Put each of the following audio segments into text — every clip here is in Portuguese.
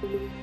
Música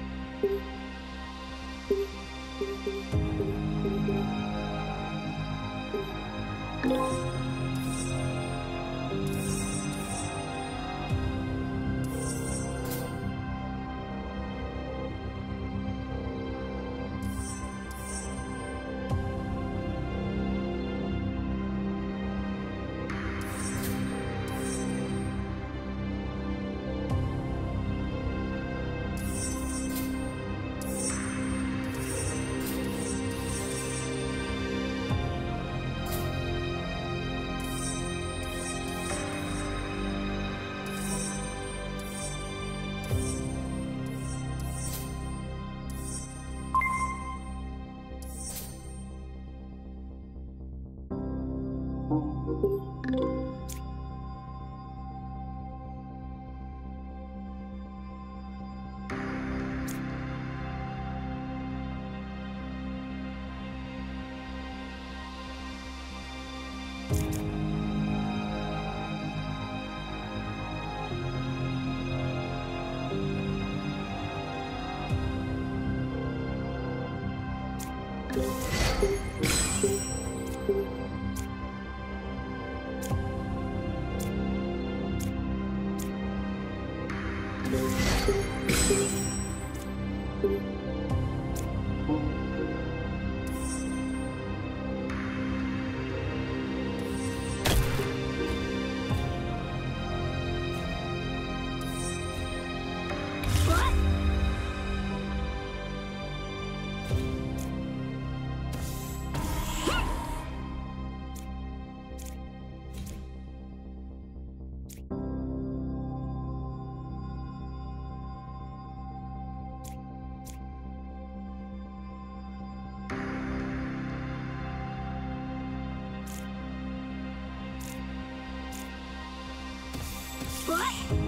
What?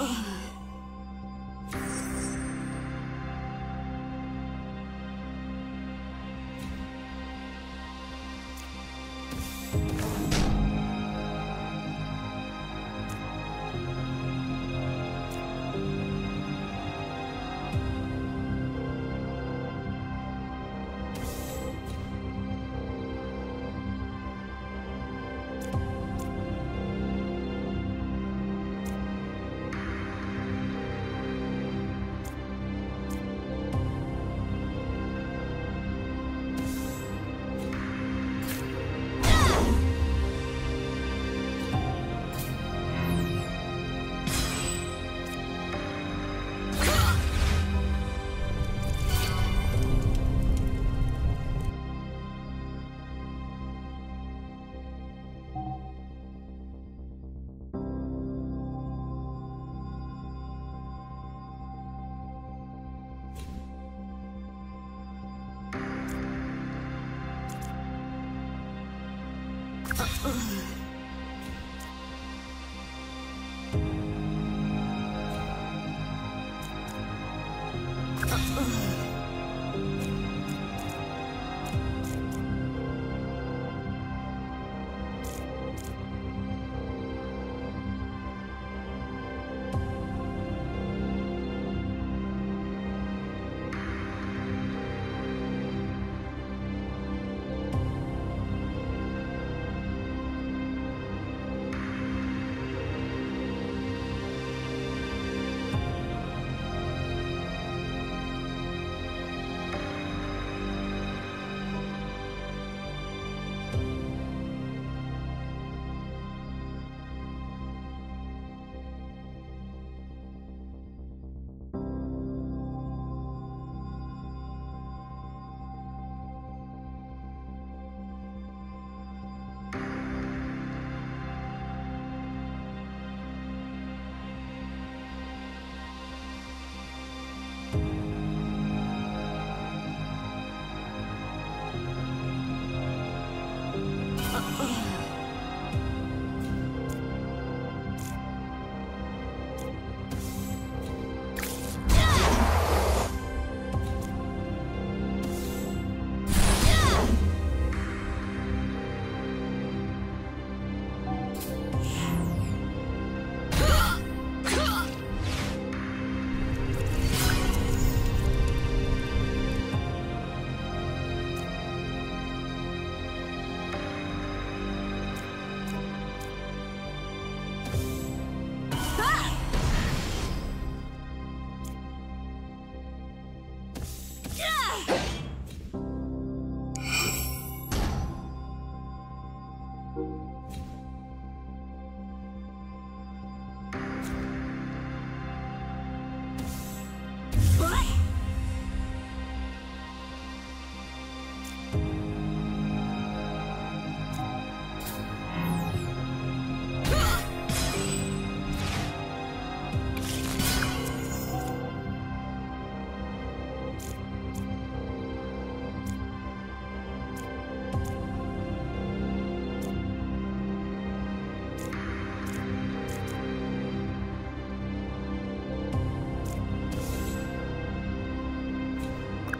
Ugh.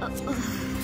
Uh, uh.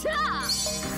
谁啊